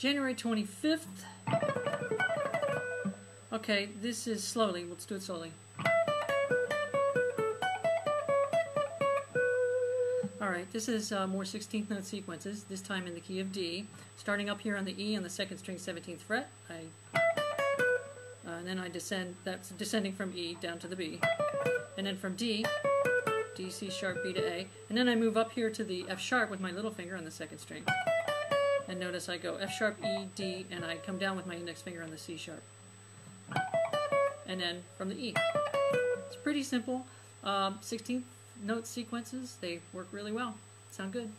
January 25th. Okay, this is slowly. Let's do it slowly. Alright, this is uh, more 16th note sequences, this time in the key of D. Starting up here on the E on the second string 17th fret, I, uh, and then I descend, that's descending from E down to the B. And then from D, D, C sharp, B to A. And then I move up here to the F sharp with my little finger on the second string. And notice I go F sharp, E, D, and I come down with my index finger on the C sharp. And then from the E. It's pretty simple. Um, 16th note sequences, they work really well. Sound good.